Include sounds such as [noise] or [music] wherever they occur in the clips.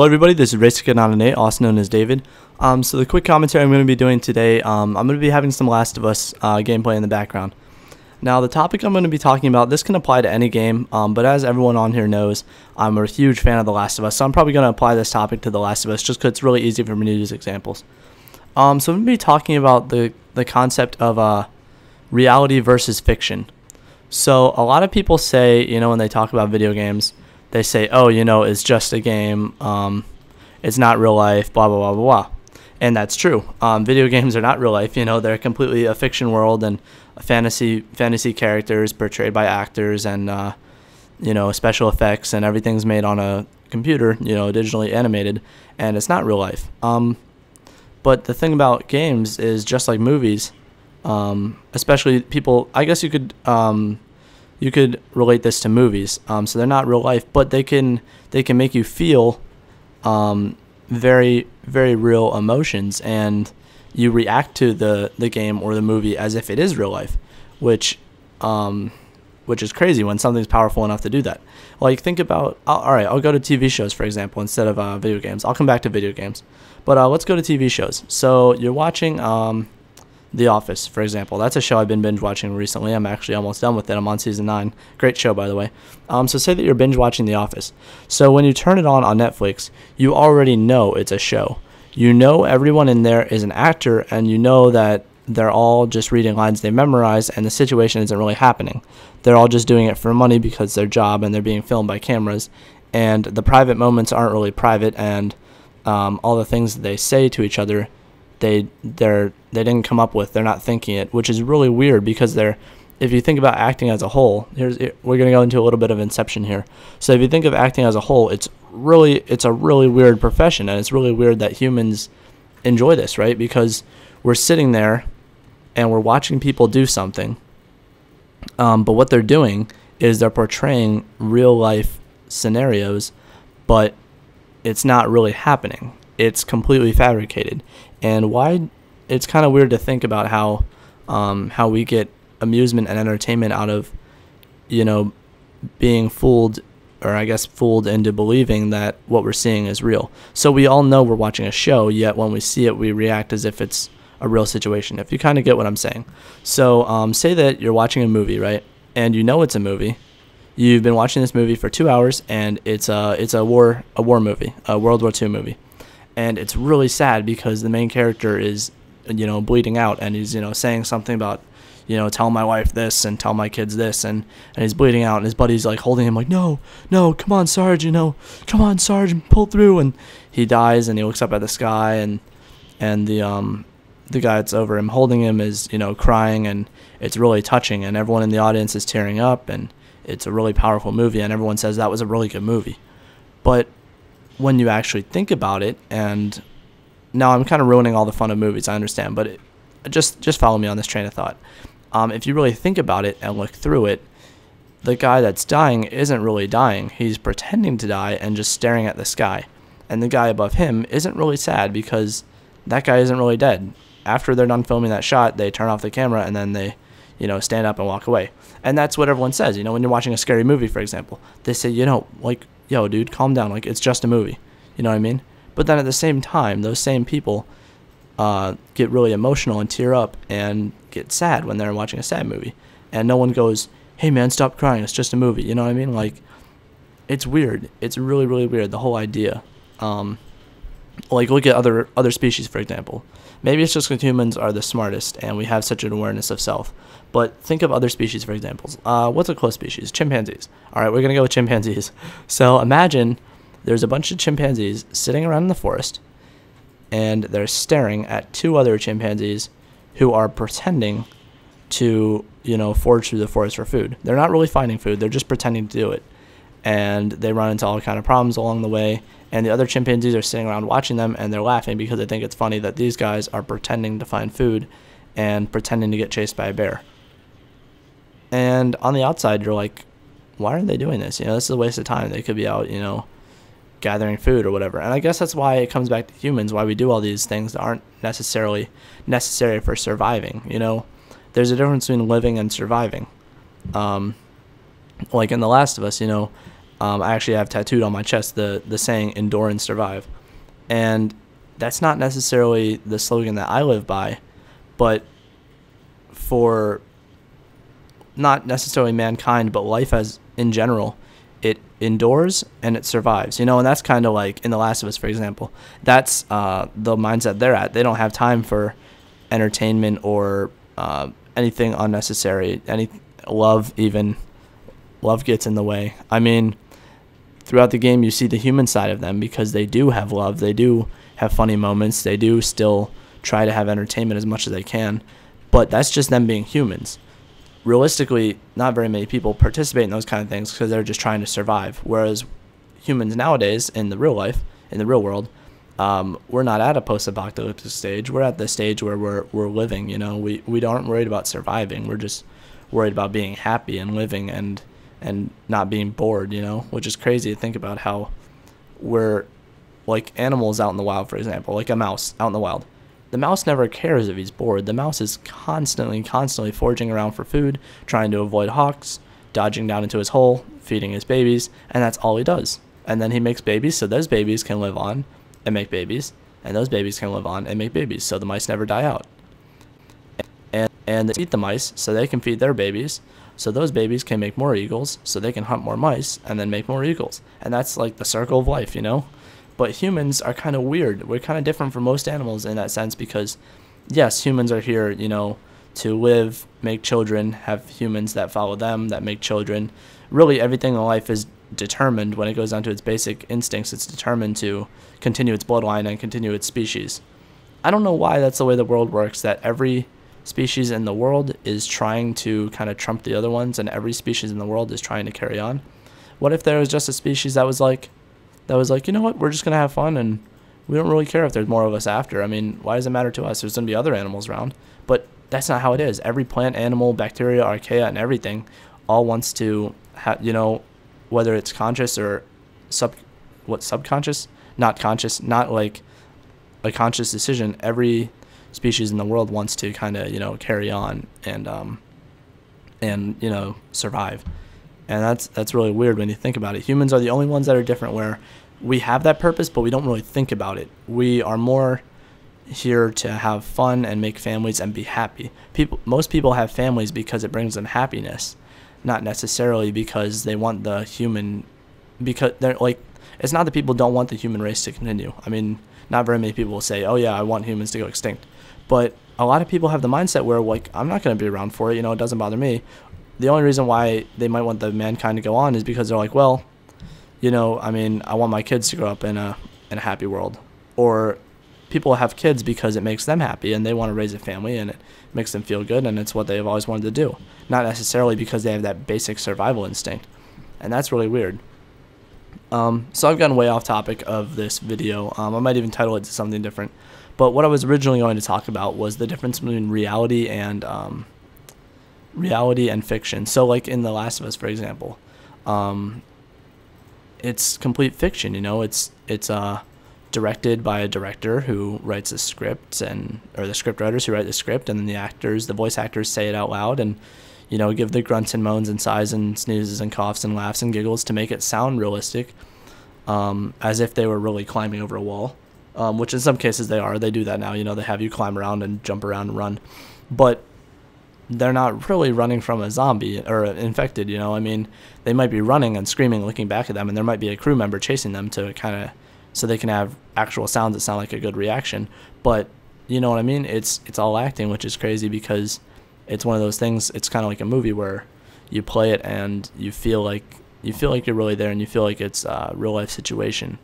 Hello, everybody. This is Racerkid also known as David. Um, so the quick commentary I'm going to be doing today, um, I'm going to be having some Last of Us uh, gameplay in the background. Now, the topic I'm going to be talking about, this can apply to any game, um, but as everyone on here knows, I'm a huge fan of The Last of Us, so I'm probably going to apply this topic to The Last of Us just because it's really easy for me to use examples. Um, so I'm going to be talking about the, the concept of uh, reality versus fiction. So a lot of people say, you know, when they talk about video games, they say, oh, you know, it's just a game, um, it's not real life, blah, blah, blah, blah, blah. And that's true. Um, video games are not real life. You know, they're completely a fiction world and fantasy fantasy characters portrayed by actors and uh, you know special effects and everything's made on a computer. You know, digitally animated, and it's not real life. Um, but the thing about games is just like movies, um, especially people. I guess you could um, you could relate this to movies. Um, so they're not real life, but they can they can make you feel um, very very real emotions, and you react to the the game or the movie as if it is real life, which um, which is crazy when something's powerful enough to do that. Like think about all right, I'll go to TV shows for example instead of uh, video games. I'll come back to video games, but uh, let's go to TV shows. So you're watching. Um, the Office, for example. That's a show I've been binge watching recently. I'm actually almost done with it. I'm on season nine. Great show, by the way. Um, so say that you're binge watching The Office. So when you turn it on on Netflix, you already know it's a show. You know everyone in there is an actor, and you know that they're all just reading lines they memorize, and the situation isn't really happening. They're all just doing it for money because their job, and they're being filmed by cameras. And the private moments aren't really private, and um, all the things they say to each other they they're they didn't come up with. They're not thinking it, which is really weird because they're if you think about acting as a whole, here's we're going to go into a little bit of inception here. So if you think of acting as a whole, it's really it's a really weird profession and it's really weird that humans enjoy this, right? Because we're sitting there and we're watching people do something. Um, but what they're doing is they're portraying real life scenarios, but it's not really happening. It's completely fabricated and why it's kind of weird to think about how um, how we get amusement and entertainment out of you know being fooled or I guess fooled into believing that what we're seeing is real. So we all know we're watching a show, yet when we see it, we react as if it's a real situation. If you kind of get what I'm saying. So um, say that you're watching a movie, right? And you know it's a movie. You've been watching this movie for two hours, and it's a it's a war a war movie, a World War II movie and it's really sad because the main character is you know bleeding out and he's you know saying something about you know tell my wife this and tell my kids this and and he's bleeding out and his buddy's like holding him like no no come on sarge you know come on sarge pull through and he dies and he looks up at the sky and and the um the guy that's over him holding him is you know crying and it's really touching and everyone in the audience is tearing up and it's a really powerful movie and everyone says that was a really good movie. But when you actually think about it, and now I'm kind of ruining all the fun of movies, I understand, but it, just just follow me on this train of thought. Um, if you really think about it and look through it, the guy that's dying isn't really dying. He's pretending to die and just staring at the sky. And the guy above him isn't really sad because that guy isn't really dead. After they're done filming that shot, they turn off the camera and then they, you know, stand up and walk away. And that's what everyone says. You know, when you're watching a scary movie, for example, they say, you know, like yo, dude, calm down. Like, it's just a movie. You know what I mean? But then at the same time, those same people uh, get really emotional and tear up and get sad when they're watching a sad movie. And no one goes, hey, man, stop crying. It's just a movie. You know what I mean? Like, it's weird. It's really, really weird, the whole idea. Um, like, look at other, other species, for example. Maybe it's just because humans are the smartest and we have such an awareness of self. But think of other species for examples. Uh, what's a close species? Chimpanzees. All right, we're going to go with chimpanzees. [laughs] So imagine there's a bunch of chimpanzees sitting around in the forest and they're staring at two other chimpanzees who are pretending to, you know, forage through the forest for food. They're not really finding food, they're just pretending to do it. And they run into all kind of problems along the way and the other chimpanzees are sitting around watching them and they're laughing because they think it's funny that these guys are pretending to find food and pretending to get chased by a bear. And on the outside, you're like, why are they doing this? You know, this is a waste of time. They could be out, you know, gathering food or whatever. And I guess that's why it comes back to humans, why we do all these things that aren't necessarily necessary for surviving. You know, there's a difference between living and surviving. Um, like in The Last of Us, you know, Um, I actually have tattooed on my chest the the saying "endure and survive," and that's not necessarily the slogan that I live by, but for not necessarily mankind, but life as in general, endures and it survives. You know, and that's kind of like in The Last of Us, for example. That's uh, the mindset they're at. They don't have time for entertainment or uh, anything unnecessary. Any love, even love gets in the way. I mean, throughout the game, you see the human side of them because they do have love. They do have funny moments. They do still try to have entertainment as much as they can, but that's just them being humans realistically, not very many people participate in those kind of things because they're just trying to survive. Whereas humans nowadays, in the real life, in the real world, um, we're not at a post-apocalyptic stage. We're at the stage where we're we're living. You know, we we aren't worried about surviving. We're just worried about being happy and living and and not being bored. You know, which is crazy to think about how we're like animals out in the wild, for example, like a mouse out in the wild the mouse never cares if he's bored. The mouse is constantly, constantly foraging around for food, trying to avoid hawks, dodging down into his hole, feeding his babies, and that's all he does. And then he makes babies so those babies can live on and make babies, and those babies can live on and make babies so the mice never die out. And, and they eat the mice so they can feed their babies, so those babies can make more eagles so they can hunt more mice and then make more eagles. And that's like the circle of life, you know? But humans are kind of weird. We're kind of different from most animals in that sense because, yes, humans are here, you know, to live, make children, have humans that follow them, that make children. Really, everything in life is determined when it goes down to its basic instincts. It's determined to continue its bloodline and continue its species. I don't know why that's the way the world works, that every species in the world is trying to kind of trump the other ones, and every species in the world is trying to carry on. What if there was just a species that was like, that was like, you know what, we're just gonna have fun and we don't really care if there's more of us after. I mean, why does it matter to us? There's gonna be other animals around, but that's not how it is. Every plant, animal, bacteria, archaea, and everything all wants to have, you know, whether it's conscious or sub, what subconscious, not conscious, not like a conscious decision. Every species in the world wants to kind of you know carry on and um and you know survive and that's that's really weird when you think about it. Humans are the only ones that are different where we have that purpose, but we don't really think about it. We are more here to have fun and make families and be happy. People most people have families because it brings them happiness, not necessarily because they want the human because they're like it's not that people don't want the human race to continue. I mean, not very many people will say, "Oh yeah, I want humans to go extinct." But a lot of people have the mindset where like I'm not going to be around for it, you know, it doesn't bother me the only reason why they might want the mankind to go on is because they're like, well, you know, I mean, I want my kids to grow up in a in a happy world, or people have kids because it makes them happy and they want to raise a family and it makes them feel good and it's what they've always wanted to do, not necessarily because they have that basic survival instinct, and that's really weird. Um, so I've gotten way off topic of this video. Um, I might even title it to something different. But what I was originally going to talk about was the difference between reality and um, reality and fiction. So, like in The Last of Us, for example, um, it's complete fiction. You know, it's it's uh, directed by a director who writes the script and or the script writers who write the script, and then the actors, the voice actors, say it out loud and you know give the grunts and moans and sighs and sneezes and coughs and laughs and giggles to make it sound realistic, um, as if they were really climbing over a wall. Um, which in some cases they are. They do that now. You know, they have you climb around and jump around and run, but they're not really running from a zombie or infected, you know. I mean, they might be running and screaming, looking back at them, and there might be a crew member chasing them to kind of so they can have actual sounds that sound like a good reaction. But you know what I mean? It's it's all acting, which is crazy because it's one of those things. It's kind of like a movie where you play it and you feel like you feel like you're really there and you feel like it's a real life situation,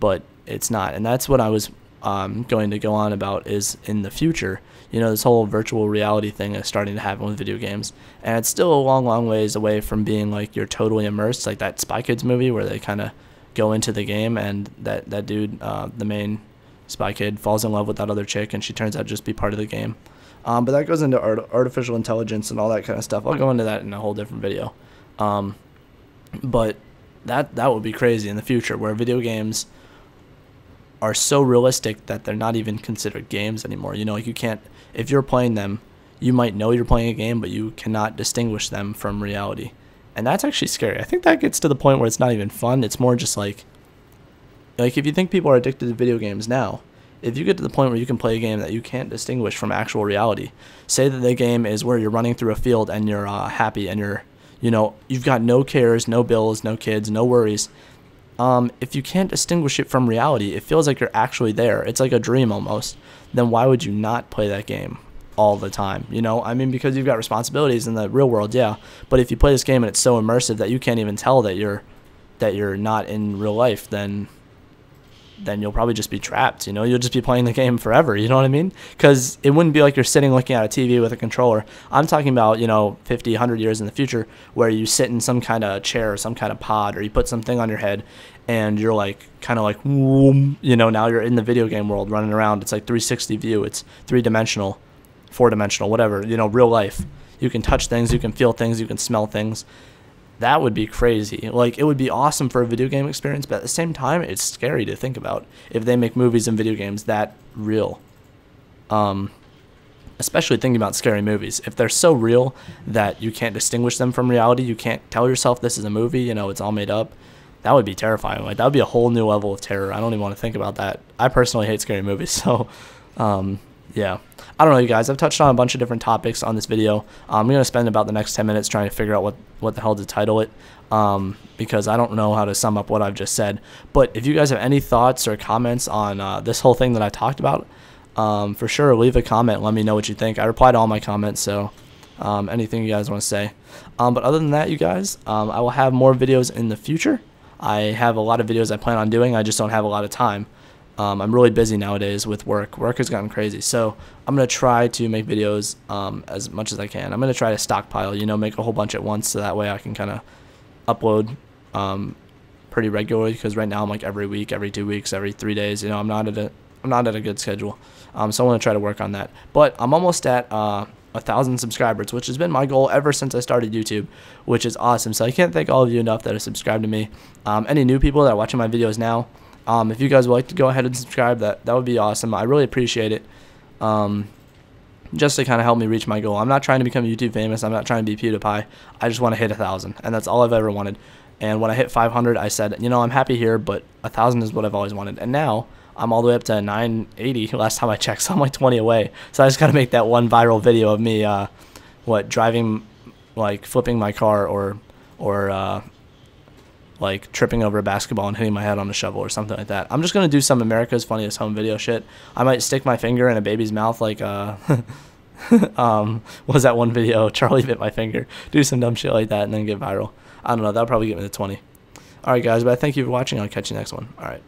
but it's not. And that's what I was um, going to go on about is in the future. You know, this whole virtual reality thing is starting to happen with video games, and it's still a long, long ways away from being like you're totally immersed, like that Spy Kids movie where they kind of go into the game and that that dude, uh, the main Spy Kid, falls in love with that other chick, and she turns out to just be part of the game. Um, but that goes into art- artificial intelligence and all that kind of stuff. I'll go into that in a whole different video. Um, but that that would be crazy in the future, where video games are so realistic that they're not even considered games anymore. You know, like you can't if you're playing them, you might know you're playing a game, but you cannot distinguish them from reality. and that's actually scary. I think that gets to the point where it's not even fun. It's more just like, like if you think people are addicted to video games now, if you get to the point where you can play a game that you can't distinguish from actual reality, say that the game is where you're running through a field and you're uh, happy and you're, you know, you've got no cares, no bills, no kids, no worries. Um, if you can't distinguish it from reality, it feels like you're actually there. It's like a dream almost. Then why would you not play that game all the time? You know, I mean, because you've got responsibilities in the real world, yeah. But if you play this game and it's so immersive that you can't even tell that you're that you're not in real life, then then you'll probably just be trapped. You know, you'll just be playing the game forever. You know what I mean? Because it wouldn't be like you're sitting looking at a TV with a controller. I'm talking about, you know, 50, 100 years in the future where you sit in some kind of chair or some kind of pod or you put something on your head and you're like, kind of like, you know, now you're in the video game world running around. It's like 360 view, it's three dimensional, four dimensional, whatever, you know, real life. You can touch things, you can feel things, you can smell things that would be crazy. Like it would be awesome for a video game experience, but at the same time, it's scary to think about if they make movies and video games that real. Um, especially thinking about scary movies. If they're so real that you can't distinguish them from reality, you can't tell yourself this is a movie, you know, it's all made up. That would be terrifying. Like that would be a whole new level of terror. I don't even want to think about that. I personally hate scary movies, [laughs] so um, yeah. I don't know, you guys. I've touched on a bunch of different topics on this video. I'm going to spend about the next 10 minutes trying to figure out what, what the hell to title it um, because I don't know how to sum up what I've just said. But if you guys have any thoughts or comments on uh, this whole thing that I talked about, um, for sure, leave a comment. Let me know what you think. I reply to all my comments, so um, anything you guys want to say. Um, but other than that, you guys, um, I will have more videos in the future. I have a lot of videos I plan on doing. I just don't have a lot of time. Um, I'm really busy nowadays with work. Work has gotten crazy. So I'm going to try to make videos um, as much as I can. I'm going to try to stockpile, you know, make a whole bunch at once so that way I can kind of upload um, pretty regularly because right now I'm like every week, every two weeks, every three days. You know, I'm not at a, I'm not at a good schedule. Um, so I'm going to try to work on that. But I'm almost at uh, a thousand subscribers, which has been my goal ever since I started YouTube, which is awesome. So I can't thank all of you enough that have subscribed to me. Um, any new people that are watching my videos now, um, if you guys would like to go ahead and subscribe, that that would be awesome. I really appreciate it. Um, just to kind of help me reach my goal. I'm not trying to become YouTube famous. I'm not trying to be PewDiePie. I just want to hit a thousand, and that's all I've ever wanted. And when I hit 500, I said, you know, I'm happy here, but a thousand is what I've always wanted. And now I'm all the way up to 980 [laughs] last time I checked, [laughs] so I'm like 20 away. So I just got to make that one viral video of me, uh, what driving, like flipping my car or or uh, like tripping over a basketball and hitting my head on a shovel or something like that. I'm just gonna do some America's Funniest Home Video shit. I might stick my finger in a baby's mouth like uh [laughs] um was that one video [laughs] Charlie bit my finger. Do some dumb shit like that and then get viral. I don't know, that'll probably get me to 20. Alright guys, but I thank you for watching. I'll catch you next one. Alright.